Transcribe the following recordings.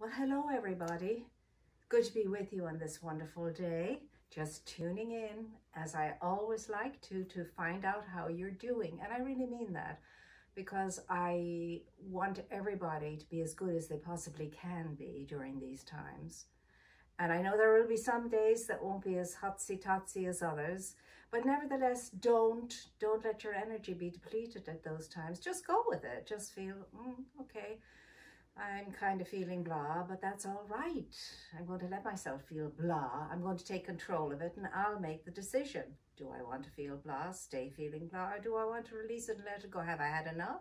Well, hello, everybody. Good to be with you on this wonderful day. Just tuning in, as I always like to, to find out how you're doing. And I really mean that because I want everybody to be as good as they possibly can be during these times. And I know there will be some days that won't be as hotsy-totsy as others, but nevertheless, don't, don't let your energy be depleted at those times. Just go with it. Just feel, mm, okay, I'm kind of feeling blah, but that's all right. I'm going to let myself feel blah. I'm going to take control of it and I'll make the decision. Do I want to feel blah, stay feeling blah, or do I want to release it and let it go? Have I had enough?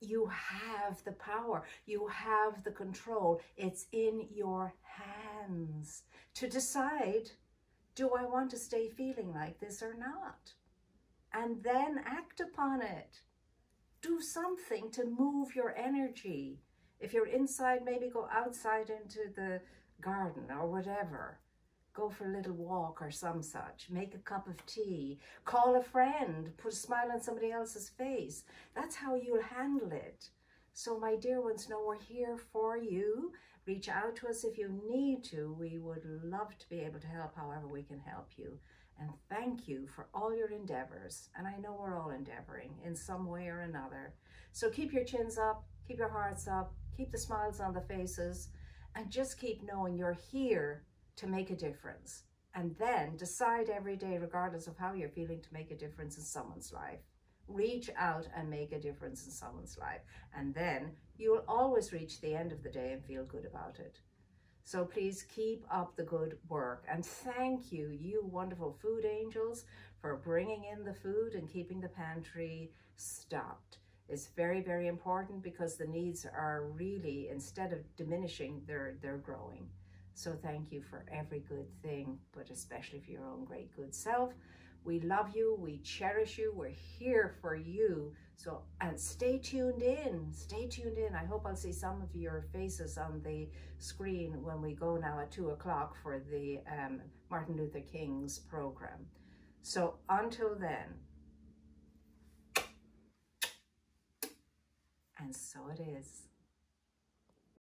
You have the power. You have the control. It's in your hands to decide, do I want to stay feeling like this or not? And then act upon it. Do something to move your energy if you're inside, maybe go outside into the garden or whatever. Go for a little walk or some such. Make a cup of tea. Call a friend. Put a smile on somebody else's face. That's how you'll handle it. So my dear ones, know we're here for you. Reach out to us if you need to. We would love to be able to help however we can help you. And thank you for all your endeavors. And I know we're all endeavoring in some way or another. So keep your chins up, keep your hearts up, keep the smiles on the faces, and just keep knowing you're here to make a difference. And then decide every day, regardless of how you're feeling, to make a difference in someone's life. Reach out and make a difference in someone's life. And then you will always reach the end of the day and feel good about it. So please keep up the good work. And thank you, you wonderful food angels, for bringing in the food and keeping the pantry stocked It's very, very important because the needs are really, instead of diminishing, they're, they're growing. So thank you for every good thing, but especially for your own great good self. We love you. We cherish you. We're here for you. So, and stay tuned in. Stay tuned in. I hope I'll see some of your faces on the screen when we go now at two o'clock for the um, Martin Luther King's program. So until then, And so it is.